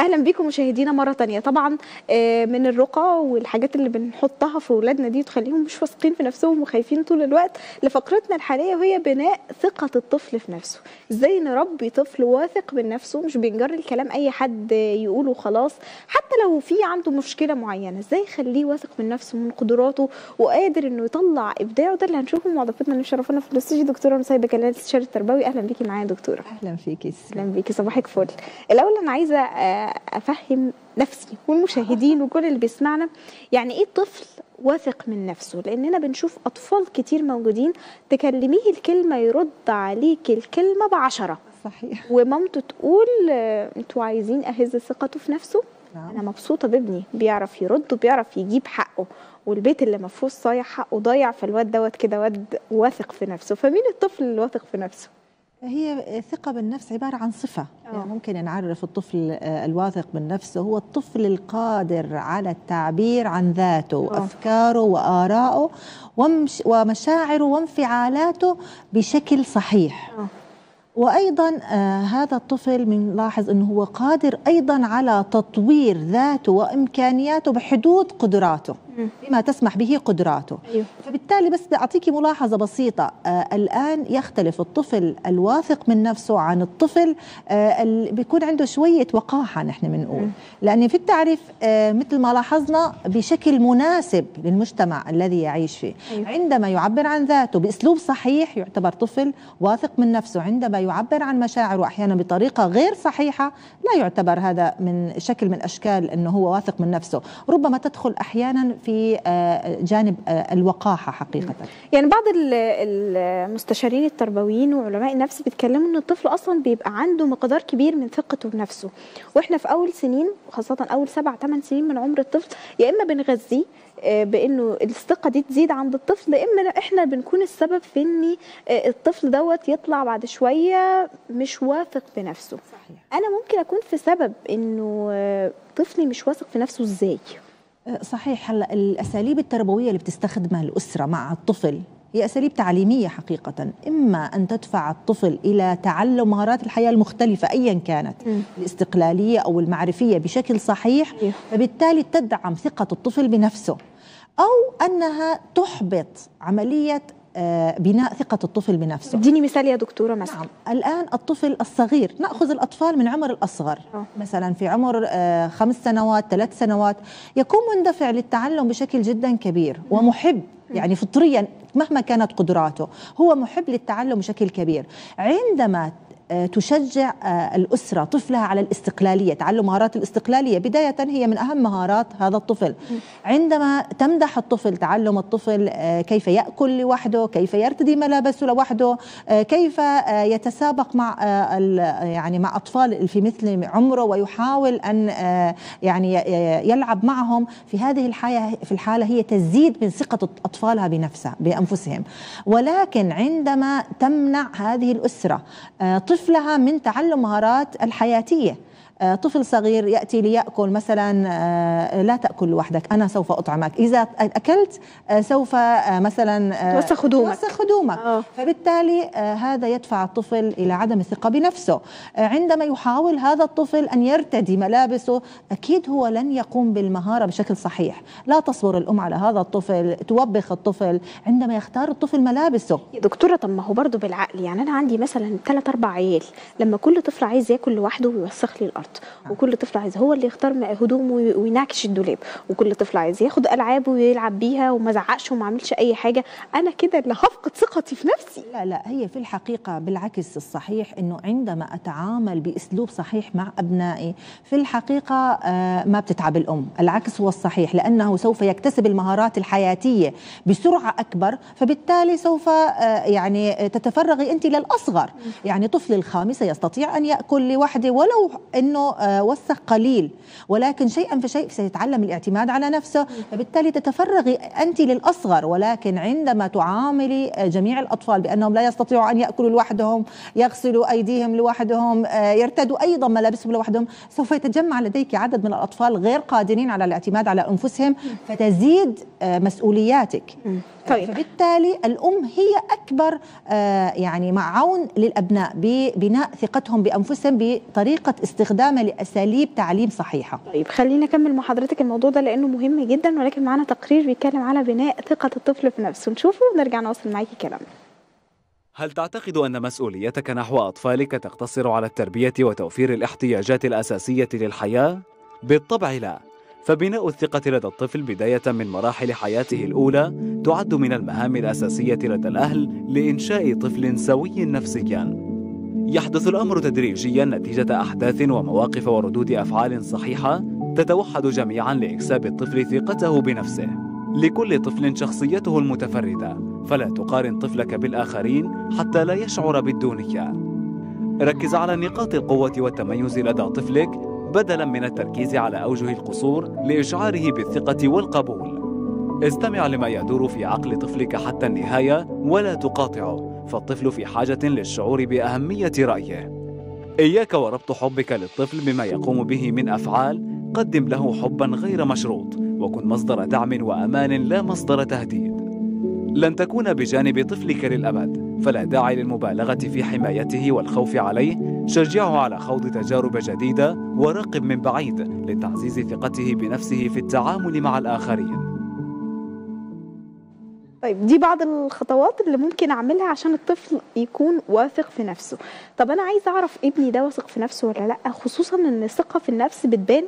أهلا بيكم مشاهدينا مرة تانية. طبعا آه، من الرقى والحاجات اللي بنحطها في اولادنا دي تخليهم مش واثقين في نفسهم وخايفين طول الوقت لفقرتنا الحالية وهي بناء ثقة الطفل في نفسه. إزاي نربي طفل واثق من نفسه؟ مش بينجر الكلام أي حد يقوله خلاص حتى لو في عنده مشكلة معينة. إزاي يخليه واثق من نفسه من قدراته وقادر إنه يطلع إبداعه؟ ده اللي هنشوفه مع ضيفتنا اللي مشرفانا في الاستوديو دكتورة مسيبه كلال استشاري التربوي. أهلا بيكي معايا يا دكتورة. أهلا فيكي أهلا بيكي صباحك فل. الأول أنا عايزة آه، أفهم نفسي والمشاهدين وكل اللي بيسمعنا يعني إيه طفل واثق من نفسه؟ لأننا بنشوف أطفال كتير موجودين تكلميه الكلمة يرد عليك الكلمة بعشرة. صحيح. ومامته تقول أنتوا عايزين أهز ثقته في نفسه؟ نعم. أنا مبسوطة بابني بيعرف يرد وبيعرف يجيب حقه. والبيت اللي مفروض صايع حقه ضايع فالواد دوت كده واد واثق في نفسه. فمين الطفل الواثق في نفسه؟ هي الثقة بالنفس عبارة عن صفة آه. يعني ممكن نعرف الطفل آه، الواثق من نفسه هو الطفل القادر على التعبير عن ذاته آه. وأفكاره وآرائه ومش ومشاعره وانفعالاته بشكل صحيح آه وأيضا آه هذا الطفل بنلاحظ إنه هو قادر أيضا على تطوير ذاته وإمكانياته بحدود قدراته. بما تسمح به قدراته أيوه فبالتالي بس بعطيكي ملاحظة بسيطة آه الآن يختلف الطفل الواثق من نفسه عن الطفل آه اللي بيكون عنده شوية وقاحة نحن بنقول. لأن في التعريف آه مثل ما لاحظنا بشكل مناسب للمجتمع الذي يعيش فيه أيوة. عندما يعبر عن ذاته بأسلوب صحيح يعتبر طفل واثق من نفسه عندما يعبر عن مشاعره أحيانا بطريقة غير صحيحة لا يعتبر هذا من شكل من أشكال إنه هو واثق من نفسه. ربما تدخل أحيانا في آه، جانب آه، الوقاحة حقيقة. يعني بعض ال- المستشارين التربويين وعلماء النفس بيتكلموا ان الطفل أصلا بيبقى عنده مقدار كبير من ثقته بنفسه. وإحنا في أول سنين خاصة أول سبع ثمان سنين من عمر الطفل يا إما بنغذيه بإنه الثقة دي تزيد عند الطفل اما إحنا بنكون السبب في إن آه، الطفل دوت يطلع بعد شوية مش واثق بنفسه. صحيح. أنا ممكن أكون في سبب إنه آه، طفلي مش واثق في نفسه إزاي؟ صحيح. هلا الأساليب التربوية اللي بتستخدمها الأسرة مع الطفل هي أساليب تعليمية حقيقة إما أن تدفع الطفل إلى تعلم مهارات الحياة المختلفة ايا كانت مم. الاستقلالية أو المعرفية بشكل صحيح. فبالتالي تدعم ثقة الطفل بنفسه. أو أنها تحبط عملية آه، بناء ثقة الطفل بنفسه. اديني مثال يا دكتورة مثلا. نعم. الآن الطفل الصغير نأخذ الأطفال من عمر الأصغر. آه. مثلا في عمر آه، خمس سنوات ثلاث سنوات يكون مندفع للتعلم بشكل جدا كبير ومحب. يعني فطريا مهما كانت قدراته هو محب للتعلم بشكل كبير. عندما تشجع آه، الأسرة طفلها على الاستقلالية تعلم مهارات الاستقلالية. بداية هي من أهم مهارات هذا الطفل. عندما تمدح الطفل تعلم الطفل آه، كيف يأكل لوحده كيف يرتدي ملابسه لوحده آه، كيف يتسابق مع يعني مع أطفال في مثل عمره ويحاول أن يعني يلعب معهم. في هذه الحالة في الحالة هي تزيد من ثقة أطفالها بنفسها بأنفسهم. ولكن عندما تمنع هذه الأسرة آه، طفلها من تعلم مهارات الحياتية. آه، طفل صغير يأتي ليأكل مثلا آه، لا تأكل لوحدك أنا سوف أطعمك. إذا أكلت آه، سوف آه، مثلا آه، توسخ هدومك. توسخ هدومك. آه. فبالتالي آه، هذا يدفع الطفل إلى عدم الثقة بنفسه. آه، عندما يحاول هذا الطفل أن يرتدي ملابسه أكيد هو لن يقوم بالمهارة بشكل صحيح. لا تصبر الأم على هذا الطفل توبخ الطفل. عندما يختار الطفل ملابسه. يا دكتورة طب ما هو برضه بالعقل. يعني أنا عندي مثلا ثلاث أربع عيال. لما كل طفل عايز ياكل لوحده ويوسخ لي الأرض. وكل طفل عايز هو اللي يختار هدومه وي- وينعكش الدولاب. وكل طفل عايز ياخد العابه ويلعب بيها وما زعقش وما عملش أي حاجة. أنا كده اللي هفقد ثقتي في نفسي. لا لا هي في الحقيقة بالعكس الصحيح أنه عندما أتعامل بأسلوب صحيح مع أبنائي في الحقيقة آه، ما بتتعب الأم. العكس هو الصحيح لأنه سوف يكتسب المهارات الحياتية بسرعة أكبر فبالتالي سوف آه، يعني تتفرغي أنت للأصغر. يعني طفل الخامسة يستطيع أن يأكل لوحده ولو أنه آه، وسخ قليل. ولكن شيئا فشيء سيتعلم الاعتماد على نفسه. فبالتالي تتفرغي أنت للأصغر. ولكن عندما تعاملي جميع الأطفال بأنهم لا يستطيعوا أن يأكلوا لوحدهم يغسلوا أيديهم لوحدهم آه، يرتدوا أيضا ملابسهم لوحدهم سوف يتجمع لديك عدد من الأطفال غير قادرين على الاعتماد على أنفسهم فتزيد آه، مسؤولياتك. طيب. فبالتالي الأم هي أكبر آه، يعني معون للأبناء ببناء ثقتهم بأنفسهم بطريقة استخدام الاستقامه لأساليب تعليم صحيحة طيب خلينا نكمل مع حضرتك الموضوع ده لأنه مهم جدا ولكن معانا تقرير بيتكلم على بناء ثقة الطفل في نفسه نشوفه ونرجع نواصل معاكي كلامنا هل تعتقد أن مسؤوليتك نحو أطفالك تقتصر على التربية وتوفير الاحتياجات الأساسية للحياة؟ بالطبع لا، فبناء الثقة لدى الطفل بداية من مراحل حياته الأولى تعد من المهام الأساسية لدى الأهل لإنشاء طفل سوي نفسياً. يحدث الأمر تدريجياً نتيجة أحداث ومواقف وردود أفعال صحيحة تتوحد جميعاً لإكساب الطفل ثقته بنفسه. لكل طفل شخصيته المتفردة، فلا تقارن طفلك بالآخرين حتى لا يشعر بالدونية. ركز على نقاط القوة والتميز لدى طفلك بدلا من التركيز على أوجه القصور لإشعاره بالثقة والقبول. استمع لما يدور في عقل طفلك حتى النهاية ولا تقاطعه، فالطفل في حاجة للشعور بأهمية رأيه. إياك وربط حبك للطفل بما يقوم به من أفعال، قدم له حبا غير مشروط، وكن مصدر دعم وأمان لا مصدر تهديد. لن تكون بجانب طفلك للأبد، فلا داعي للمبالغة في حمايته والخوف عليه، شجعه على خوض تجارب جديدة وراقب من بعيد لتعزيز ثقته بنفسه في التعامل مع الآخرين. طيب دي بعض الخطوات اللي ممكن أعملها عشان الطفل يكون واثق في نفسه. طب أنا عايزه أعرف ابني ده واثق في نفسه ولا لأ؟ خصوصا إن الثقة في النفس بتبان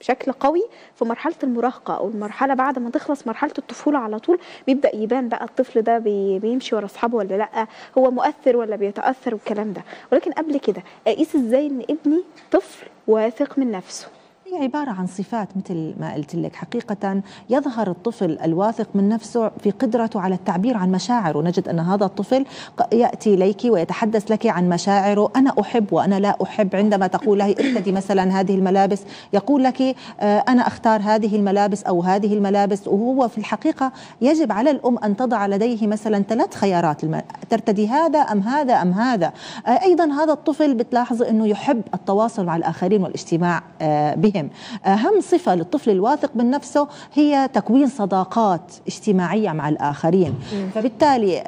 بشكل قوي في مرحلة المراهقة أو المرحلة بعد ما تخلص مرحلة الطفولة على طول بيبدأ يبان بقى الطفل ده بي بيمشي ورا أصحابه ولا لأ هو مؤثر ولا بيتأثر والكلام ده. ولكن قبل كده أقيس إزاي إن ابني طفل واثق من نفسه؟ هي عبارة عن صفات مثل ما قلت لك. حقيقة يظهر الطفل الواثق من نفسه في قدرته على التعبير عن مشاعره. نجد أن هذا الطفل يأتي إليك ويتحدث لك عن مشاعره. أنا أحب وأنا لا أحب. عندما تقول له ارتدي مثلا هذه الملابس يقول لك أنا أختار هذه الملابس أو هذه الملابس. وهو في الحقيقة يجب على الأم أن تضع لديه مثلا ثلاث خيارات. ترتدي هذا أم هذا أم هذا. أيضا هذا الطفل بتلاحظ أنه يحب التواصل مع الآخرين والاجتماع بهم بهم. أهم صفة للطفل الواثق من نفسه هي تكوين صداقات اجتماعية مع الآخرين. فبالتالي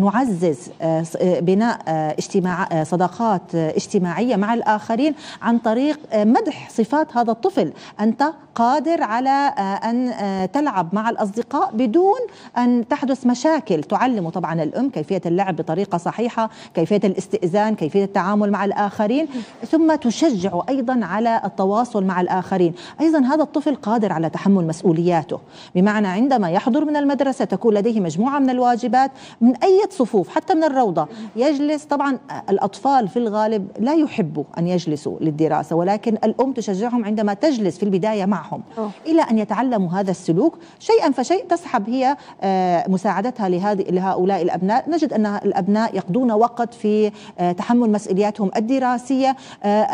نعزز بناء اجتماع صداقات اجتماعية مع الآخرين عن طريق مدح صفات هذا الطفل. أنت قادر على أن تلعب مع الأصدقاء بدون أن تحدث مشاكل. تعلم طبعا الأم كيفية اللعب بطريقة صحيحة كيفية الاستئذان كيفية التعامل مع الآخرين. ثم تشجع أيضا على التواصل مع الآخرين. أيضا هذا الطفل قادر على تحمل مسؤولياته. بمعنى عندما يحضر من المدرسة تكون لديه مجموعة من الواجبات من أي صفوف حتى من الروضة. يجلس طبعا الأطفال في الغالب لا يحبوا أن يجلسوا للدراسة ولكن الأم تشجعهم عندما تجلس في البداية معهم. أوه. إلى أن يتعلموا هذا السلوك شيئا فشيء تسحب هي مساعدتها لهذه لهؤلاء الأبناء. نجد أن الأبناء يقضون وقت في تحمل مسؤولياتهم الدراسية.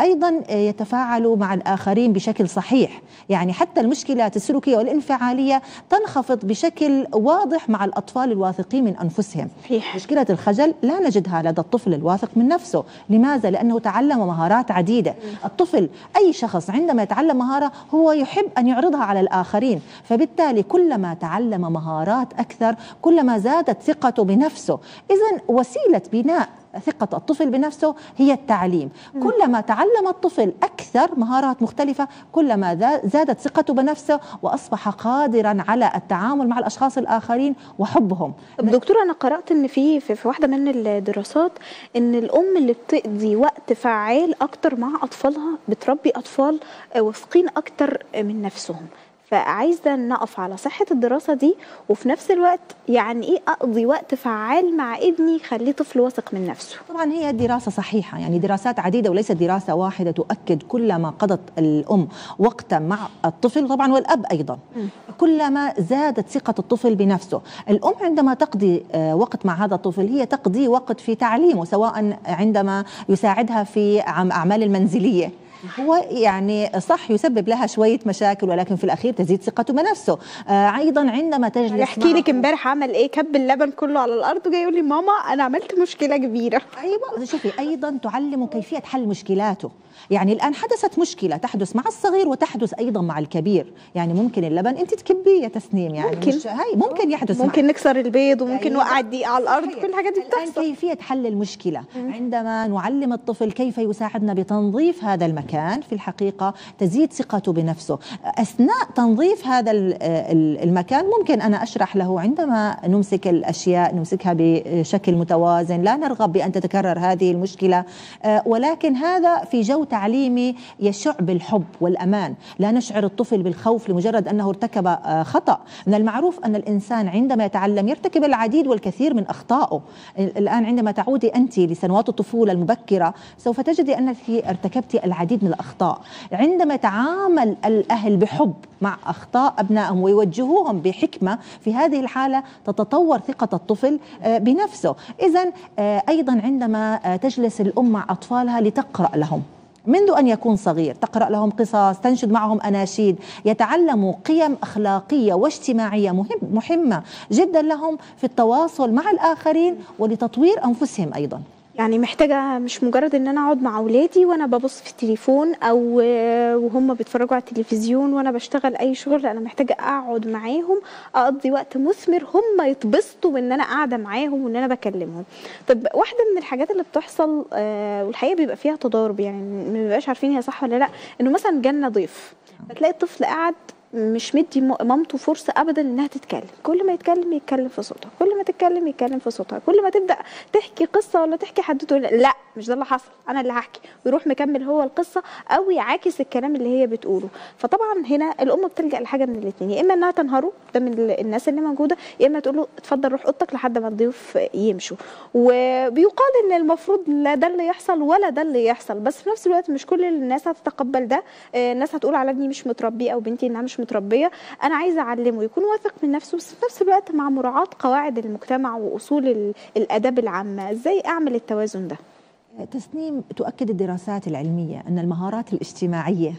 أيضا يتفاعلوا مع الآخرين. بشكل صحيح. يعني حتى المشكلات السلوكية والانفعالية تنخفض بشكل واضح مع الأطفال الواثقين من أنفسهم. صحيح. مشكلة الخجل لا نجدها لدى الطفل الواثق من نفسه. لماذا؟ لأنه تعلم مهارات عديدة. الطفل أي شخص عندما يتعلم مهارة هو يحب أن يعرضها على الآخرين. فبالتالي كلما تعلم مهارات أكثر كلما زادت ثقته بنفسه. إذا وسيلة بناء ثقة الطفل بنفسه هي التعليم. كلما تعلم الطفل أكثر مهارات مختلفة كلما زادت ثقته بنفسه وأصبح قادرا على التعامل مع الأشخاص الآخرين وحبهم. دكتور أنا قرأت أن في في واحدة من الدراسات أن الأم اللي بتقضي وقت فعال أكتر مع أطفالها بتربي أطفال واثقين أكتر من نفسهم. فعايزة نقف على صحة الدراسة دي وفي نفس الوقت يعني إيه أقضي وقت فعال مع ابني يخليه طفل واثق من نفسه. طبعا هي دراسة صحيحة يعني دراسات عديدة وليست دراسة واحدة تؤكد كلما قضت الأم وقتا مع الطفل طبعا والأب أيضا. م. كلما زادت ثقة الطفل بنفسه. الأم عندما تقضي وقت مع هذا الطفل هي تقضي وقت في تعليمه سواء عندما يساعدها في أعمال المنزلية. هو يعني صح يسبب لها شوية مشاكل ولكن في الأخير تزيد ثقته بنفسه آه أيضا عندما تجلس يحكي لك امبارح عمل إيه؟ كب اللبن كله على الأرض وجاي يقول لي ماما أنا عملت مشكلة كبيرة. أيوه شوفي أيضا تعلمه كيفية حل مشكلاته. يعني الآن حدثت مشكلة تحدث مع الصغير وتحدث أيضا مع الكبير. يعني ممكن اللبن أنت تكبيه يا تسنيم يعني ممكن. مش هاي ممكن يحدث ممكن نكسر البيض وممكن يعني نوقع الدقيق على الأرض صحيح. كل الحاجات دي بتحصل. كيفية حل المشكلة؟ عندما نعلم الطفل كيف يساعدنا بتنظيف هذا المكان في الحقيقة تزيد ثقته بنفسه. أثناء تنظيف هذا ال- ال- المكان ممكن أنا أشرح له عندما نمسك الأشياء نمسكها بشكل متوازن لا نرغب بأن تتكرر هذه المشكلة آه، ولكن هذا في جو تعليمي يشع بالحب والأمان. لا نشعر الطفل بالخوف لمجرد أنه ارتكب آه، خطأ. من المعروف أن الإنسان عندما يتعلم يرتكب العديد والكثير من أخطائه الآن عندما تعودي أنت لسنوات الطفولة المبكرة سوف تجدي أنك ارتكبت العديد من الأخطاء. عندما يتعامل الأهل بحب مع أخطاء أبنائهم ويوجهوهم بحكمة في هذه الحالة تتطور ثقة الطفل آه، بنفسه. إذا أيضا عندما آه، تجلس الأم مع أطفالها لتقرأ لهم. منذ أن يكون صغير. تقرأ لهم قصص تنشد معهم أناشيد. يتعلموا قيم أخلاقية واجتماعية مهم مهمة جدا لهم في التواصل مع الآخرين ولتطوير أنفسهم أيضا. يعني محتاجة مش مجرد إن أنا أقعد مع أولادي وأنا ببص في التليفون أو وهم بيتفرجوا على التلفزيون وأنا بشتغل أي شغل أنا محتاجة أقعد معاهم أقضي وقت مثمر هم يتبسطوا بإن أنا قاعدة معاهم وإن أنا بكلمهم. طب واحدة من الحاجات اللي بتحصل آه، والحقيقة بيبقى فيها تضارب يعني ما بيبقاش عارفين هي صح ولا لأ إنه مثلا جالنا ضيف فتلاقي الطفل قاعد مش مدي مامته فرصة ابدا إنها تتكلم. كل ما يتكلم يتكلم في صوتها. كل ما تتكلم يتكلم في صوتها. كل ما تبدأ تحكي قصة ولا تحكي حدوته يقول لا مش ده اللي حصل. أنا اللي هحكي. ويروح مكمل هو القصة أو يعاكس الكلام اللي هي بتقوله. فطبعا هنا الأم بتلجأ لحاجة من الاثنين يا إما إنها تنهره ده من ال- الناس اللي موجودة يا إما تقول له اتفضل روح أوضتك لحد ما الضيوف يمشوا. وبيقال إن المفروض لا ده اللي يحصل ولا ده اللي يحصل. بس في نفس الوقت مش كل الناس هتتقبل ده. آه، الناس هتقول على ابني مش متربي أو بنتي إنها مش متربية أنا عايزة أعلمه يكون واثق من نفسه بس في نفس الوقت مع مراعاة قواعد المجتمع وأصول ال- الأداب العامة. إزاي أعمل التوازن ده؟ تسنيم تؤكد الدراسات العلمية أن المهارات الاجتماعية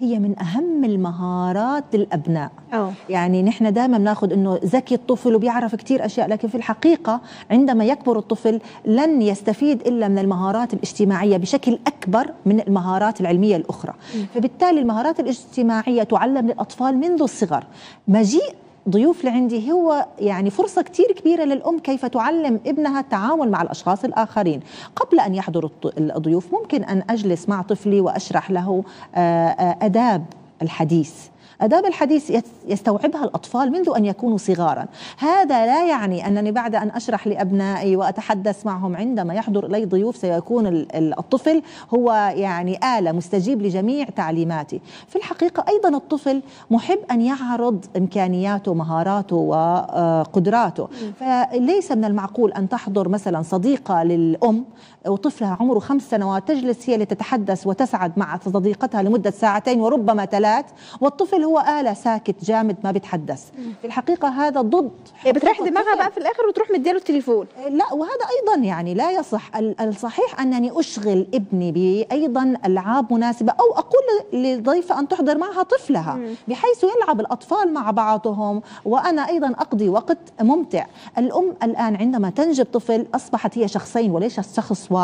هي من أهم المهارات للأبناء آه يعني نحن دائما بناخذ إنه ذكي الطفل وبيعرف كثير أشياء لكن في الحقيقة عندما يكبر الطفل لن يستفيد إلا من المهارات الاجتماعية بشكل أكبر من المهارات العلمية الأخرى. فبالتالي المهارات الاجتماعية تعلم للأطفال منذ الصغر مجيء ضيوف لعندي. هو يعني فرصة كتير كبيرة للأم كيف تعلم ابنها التعامل مع الأشخاص الآخرين. قبل أن يحضر الضيوف ممكن أن أجلس مع طفلي وأشرح له آه، آه، أداب الحديث. آداب الحديث يس- يستوعبها الأطفال منذ أن يكونوا صغارا. هذا لا يعني أنني بعد أن أشرح لأبنائي وأتحدث معهم عندما يحضر إلي ضيوف سيكون ال- ال- الطفل هو يعني آلة مستجيب لجميع تعليماتي. في الحقيقة أيضا الطفل محب أن يعرض إمكانياته مهاراته وقدراته فليس من المعقول أن تحضر مثلا صديقة للأم وطفلها عمره خمس سنوات تجلس هي لتتحدث وتسعد مع صديقتها لمدة ساعتين وربما ثلاث والطفل هو آلة ساكت جامد ما بيتحدث. في الحقيقة هذا ضد هي بتريح دماغها. بقى في الآخر وتروح مدياله التليفون. لا وهذا أيضا يعني لا يصح. ال- الصحيح أنني أشغل ابني بايضا ألعاب مناسبة أو أقول للضيفه أن تحضر معها طفلها بحيث يلعب الأطفال مع بعضهم وأنا أيضا أقضي وقت ممتع. الأم الآن عندما تنجب طفل أصبحت هي شخصين وليس شخص واحد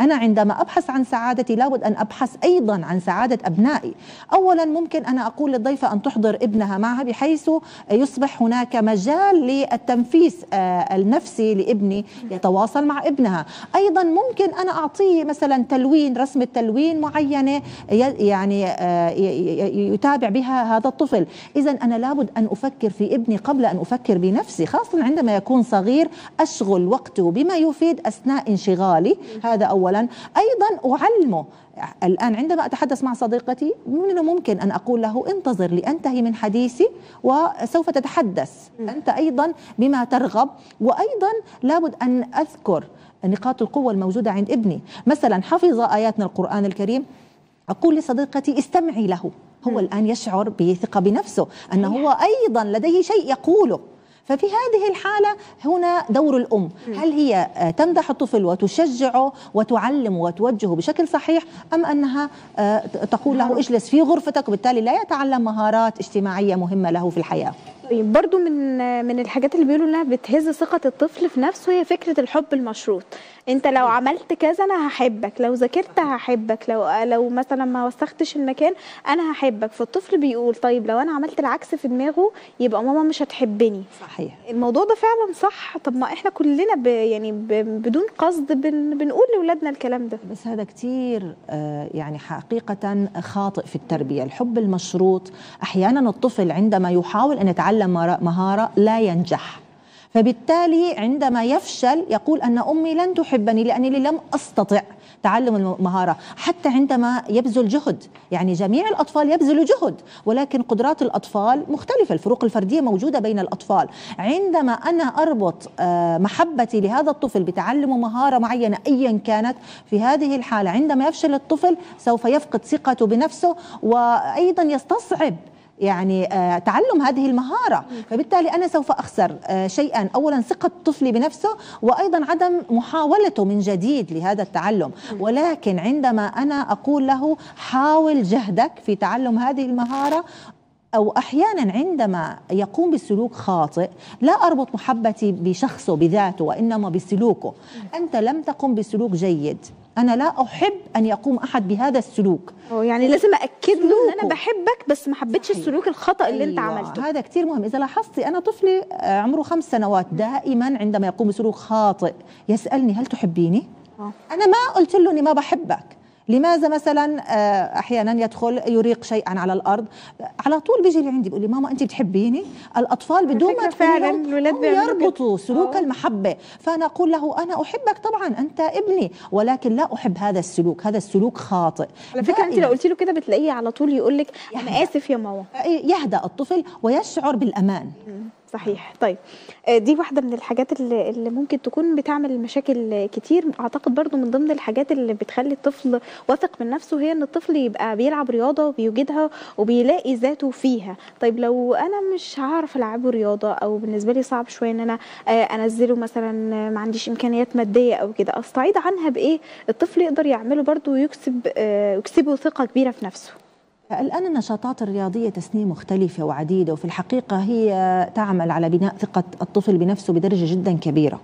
أنا عندما أبحث عن سعادتي لابد أن أبحث أيضا عن سعادة أبنائي. اولا ممكن أنا أقول للضيفة أن تحضر ابنها معها بحيث يصبح هناك مجال للتنفيس آه، النفسي لابني يتواصل مع ابنها. أيضا ممكن أنا أعطيه مثلا تلوين رسمه تلوين معينة ي- يعني آه، يتابع بها هذا الطفل. اذا أنا لابد أن أفكر في ابني قبل أن أفكر بنفسي خاصة عندما يكون صغير أشغل وقته بما يفيد أثناء انشغالي. هذا اولا. أيضا اعلمه الآن عندما أتحدث مع صديقتي من الممكن أن أقول له انتظر لأنتهي من حديثي وسوف تتحدث. أنت أيضا بما ترغب وأيضا لابد أن أذكر نقاط القوة الموجودة عند ابني. مثلا حفظ آيات من القرآن الكريم. أقول لصديقتي استمعي له. هو الآن يشعر بثقة بنفسه أنه هو أيضا لديه شيء يقوله. ففي هذه الحالة هنا دور الأم. هل هي آه، تمدح الطفل وتشجعه وتعلم وتوجهه بشكل صحيح أم أنها آه، تقول له اجلس في غرفتك وبالتالي لا يتعلم مهارات اجتماعية مهمة له في الحياة؟ برضو من من الحاجات اللي بيقولوا إنها بتهز ثقة الطفل في نفسه هي فكرة الحب المشروط. انت لو عملت كذا أنا هحبك لو ذاكرت هحبك لو لو مثلا ما وسختش المكان أنا هحبك. فالطفل بيقول طيب لو أنا عملت العكس في دماغه يبقى ماما مش هتحبني. صحيح. الموضوع ده فعلا صح. طب ما إحنا كلنا ب يعني ب بدون قصد بن بنقول لاولادنا الكلام ده. بس هذا كتير آه، يعني حقيقة خاطئ في التربية. الحب المشروط أحيانا الطفل عندما يحاول أن يتعلم مهارة- مهارة لا ينجح. فبالتالي عندما يفشل يقول أن أمي لن تحبني لأنني لم أستطع تعلم المهارة حتى عندما يبذل جهد يعني جميع الأطفال يبذلوا جهد ولكن قدرات الأطفال مختلفة. الفروق الفردية موجودة بين الأطفال. عندما أنا أربط آه، محبتي لهذا الطفل بتعلم مهارة معينة أيا كانت في هذه الحالة عندما يفشل الطفل سوف يفقد ثقته بنفسه وأيضا يستصعب يعني آه، تعلم هذه المهارة. فبالتالي أنا سوف أخسر آه، شيئا. أولا ثقة طفلي بنفسه وأيضا عدم محاولته من جديد لهذا التعلم. ولكن عندما أنا أقول له حاول جهدك في تعلم هذه المهارة أو أحيانا عندما يقوم بسلوك خاطئ لا أربط محبتي بشخصه بذاته وإنما بسلوكه. أنت لم تقم بسلوك جيد. أنا لا أحب أن يقوم أحد بهذا السلوك أو يعني لازم أكد له ان أنا. بحبك بس ما حبيتش. السلوك الخطأ اللي أنت أيوة، عملته هذا كثير مهم إذا لاحظتي أنا طفلي آه، عمره خمس سنوات دائما عندما يقوم بسلوك خاطئ يسألني هل تحبيني؟ آه. أنا ما قلت له إني ما بحبك لماذا مثلا آه، أحيانا يدخل يريق شيئا على الأرض على طول بيجي لعندي بيقول لي ماما أنت بتحبيني الأطفال بدون ما فعلاً هم. يربطوا سلوك آه. المحبة فأنا أقول له أنا أحبك طبعا أنت ابني ولكن لا أحب هذا السلوك هذا السلوك خاطئ على فكرة أنت. لو قلتي له كده بتلاقيه على طول يقول لك أنا. آسف يا ماما يهدأ الطفل ويشعر بالأمان صحيح. طيب آه، دي واحدة من الحاجات اللي, اللي ممكن تكون بتعمل مشاكل كتير. أعتقد برضو من ضمن الحاجات اللي بتخلي الطفل واثق من نفسه هي أن الطفل يبقى بيلعب رياضة وبيوجدها وبيلاقي ذاته فيها. طيب لو أنا مش هعرف ألعبه رياضة أو بالنسبة لي صعب شوية أن أنا آه، أنزله مثلا ما عنديش إمكانيات مادية أو كده أستعيد عنها بإيه؟ الطفل يقدر يعمله برضو ويكسب آه، يكسبه ثقة كبيرة في نفسه. الآن النشاطات الرياضية تسنيم مختلفة وعديدة وفي الحقيقة هي تعمل على بناء ثقة الطفل بنفسه بدرجة جدا كبيرة.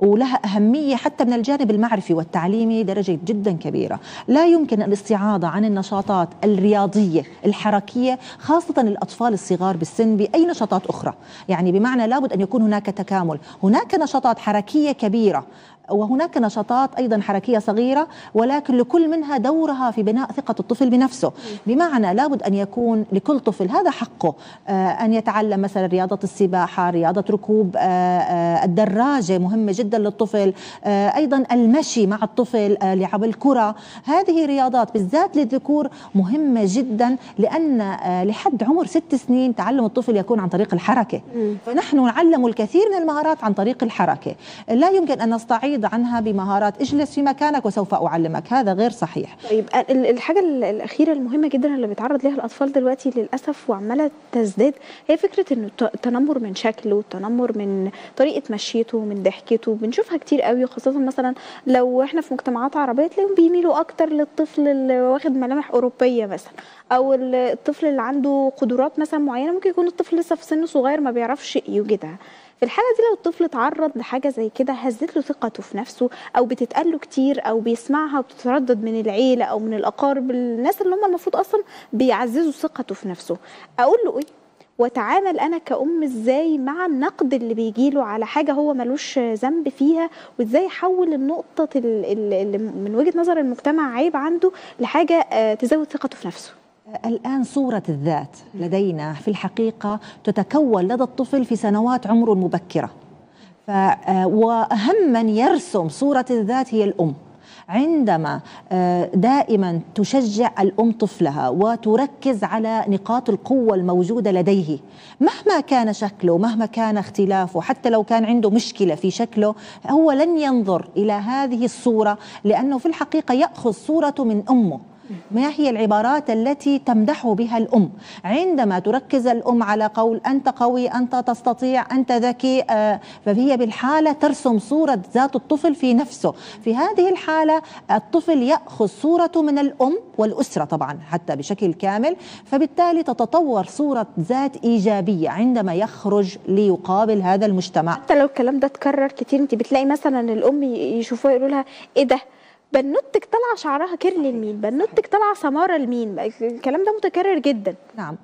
ولها أهمية حتى من الجانب المعرفي والتعليمي درجة جدا كبيرة. لا يمكن الاستعاضة عن النشاطات الرياضية الحركية خاصة الأطفال الصغار بالسن بأي نشاطات أخرى. يعني بمعنى لابد أن يكون هناك تكامل. هناك نشاطات حركية كبيرة. وهناك نشاطات أيضا حركية صغيرة ولكن لكل منها دورها في بناء ثقة الطفل بنفسه. بمعنى لابد أن يكون لكل طفل هذا حقه آه، أن يتعلم مثلا رياضة السباحة رياضة ركوب آه، آه، الدراجة مهمة جدا للطفل أيضا المشي مع الطفل لعب الكرة. هذه رياضات بالذات للذكور مهمة جدا لأن لحد عمر ست سنين تعلم الطفل يكون عن طريق الحركة. فنحن نعلم الكثير من المهارات عن طريق الحركة. لا يمكن أن نستعيض عنها بمهارات اجلس في مكانك وسوف أعلمك. هذا غير صحيح. طيب ال- الحاجة ال- الأخيرة المهمة جدا اللي بيتعرض ليها الأطفال دلوقتي للأسف وعمالة تزداد هي فكرة الت- التنمر من شكله التنمر من طريقة مشيته من ضحكته. بنشوفها كتير قوي خاصة مثلا لو إحنا في مجتمعات عربية تلاقيهم بيميلوا أكتر للطفل اللي واخد ملامح أوروبية مثلا أو ال- الطفل اللي عنده قدرات مثلا معينة ممكن يكون الطفل لسه في سن صغير ما بيعرفش يوجدها. في الحالة دي لو الطفل اتعرض لحاجة زي كده هزت له ثقته في نفسه أو بتتقال له كتير أو بيسمعها وبتتردد من العيلة أو من الأقارب الناس اللي هم المفروض أصلا بيعززوا ثقته في نفسه. أقول له إيه؟ واتعامل أنا كأم إزاي مع النقد اللي بيجيله على حاجة هو ملوش ذنب فيها؟ وإزاي يحول النقطة ال- ال- اللي من وجهة نظر المجتمع عيب عنده لحاجة آه، تزود ثقته في نفسه؟ الآن صورة الذات لدينا في الحقيقة تتكون لدى الطفل في سنوات عمره المبكرة ف آه، وأهم من يرسم صورة الذات هي الأم. عندما آه، دائما تشجع الأم طفلها وتركز على نقاط القوة الموجودة لديه مهما كان شكله مهما كان اختلافه حتى لو كان عنده مشكلة في شكله هو لن ينظر إلى هذه الصورة لأنه في الحقيقة يأخذ صورته من أمه. ما هي العبارات التي تمدح بها الأم؟ عندما تركز الأم على قول أنت قوي أنت تستطيع أنت ذكي آه، فهي بالحالة ترسم صورة ذات الطفل في نفسه. في هذه الحالة الطفل يأخذ صورته من الأم والأسرة طبعا حتى بشكل كامل فبالتالي تتطور صورة ذات إيجابية عندما يخرج ليقابل هذا المجتمع. حتى لو الكلام ده اتكرر كتير انت بتلاقي مثلا الأم ي- يشوفوها يقولوا لها إيه ده؟ بنوتك طالعه شعرها كيرلي لمين؟ بنوتك طالعه سمارة لمين؟ الكلام ده متكرر جدا. نعم.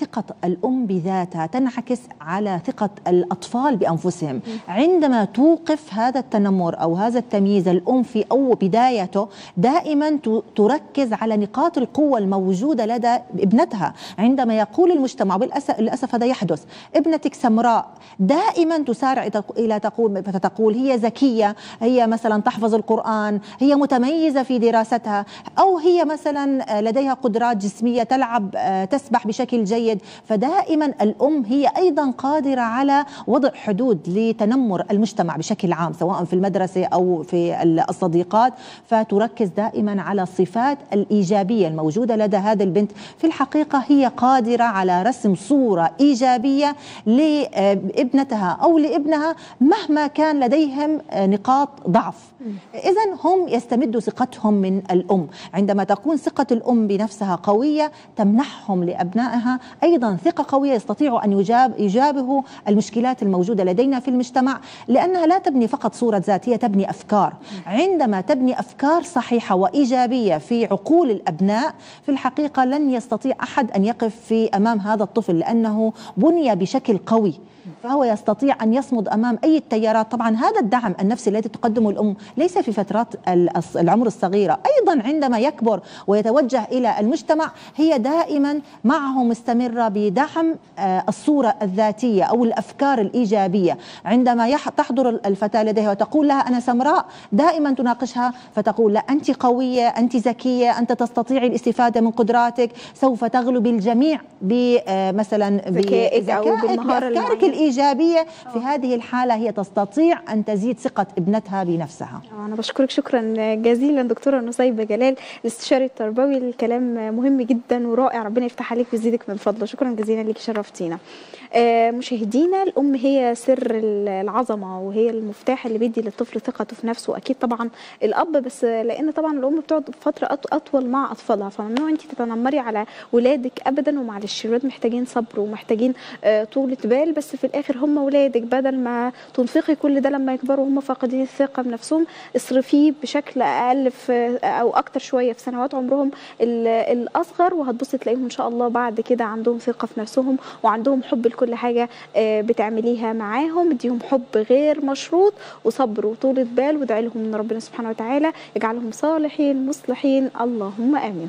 ثقة الأم بذاتها تنعكس على ثقة الأطفال بأنفسهم. عندما توقف هذا التنمر أو هذا التمييز الأم في أو بدايته دائما تركز على نقاط القوة الموجودة لدى ابنتها. عندما يقول المجتمع للأسف هذا يحدث ابنتك سمراء دائما تسارع إلى تقول فتقول هي ذكية هي مثلا تحفظ القرآن هي متميزة في دراستها. أو هي مثلا آه، لديها قدرات جسمية تلعب آه، تسبح بشكل جيد. فدائما الأم هي أيضا قادرة على وضع حدود لتنمر المجتمع بشكل عام سواء في المدرسة أو في ال- الصديقات. فتركز دائما على الصفات الإيجابية الموجودة لدى هذه البنت. في الحقيقة هي قادرة على رسم صورة إيجابية لابنتها أو لابنها مهما كان لديهم نقاط ضعف. إذا هم يستمدوا ثقتهم من الأم. عندما تكون ثقة الأم بنفسها قوية تمنحهم لأبنائها أيضا ثقة قوية يستطيعوا أن يجاب يجابهوا المشكلات الموجودة لدينا في المجتمع لأنها لا تبني فقط صورة ذاتية تبني أفكار. عندما تبني أفكار صحيحة وإيجابية في عقول الأبناء في الحقيقة لن يستطيع أحد أن يقف في أمام هذا الطفل لأنه بني بشكل قوي. فهو يستطيع أن يصمد أمام أي التيارات. طبعا هذا الدعم النفسي الذي تقدمه الأم ليس في فترات العمر الصغيرة. أيضا عندما يكبر ويتوجه إلى المجتمع هي دائما معه مستمرة بدعم آه، الصورة الذاتية أو الأفكار الإيجابية. عندما تحضر ال- الفتاة لديها وتقول لها أنا سمراء دائما تناقشها فتقول لا أنت قوية أنت ذكية أنت تستطيعي الاستفادة من قدراتك سوف تغلب الجميع بمثلا ذكائك أو بالمهارة بأفكارك الإيجابية في هذه الحالة هي تستطيع أن تزيد ثقة ابنتها بنفسها. أنا بشكرك شكرا جزيلا دكتورة نصيبة جلال. الاستشاري التربوي الكلام مهم جدا ورائع. ربنا يفتح عليك ويزيدك من فضله. شكرا جزيلا ليك شرفتينا. آه، مشاهدينا الأم هي سر العظمة وهي المفتاح اللي بيدي للطفل ثقته في نفسه. أكيد طبعا الأب بس لأن طبعا الأم بتقعد فترة أط- أطول مع أطفالها. فممنوع أنت تتنمري على ولادك أبدا. ومعلش الولاد محتاجين صبر ومحتاجين آه، طولة بال. بس في الآخر هم ولادك بدل ما تنفقي كل ده لما يكبروا هم فاقدين الثقة بنفسهم. اصرفيه بشكل أقل في أو أكتر شوية في سنوات عمرهم ال- الأصغر وهتبصي تلاقيهم إن شاء الله بعد كده عندهم ثقة في نفسهم وعندهم حب لكل حاجة آه، بتعمليها معاهم. اديهم حب غير مشروط وصبر وطولة بال وادعي لهم من ربنا سبحانه وتعالى يجعلهم صالحين مصلحين. اللهم آمين.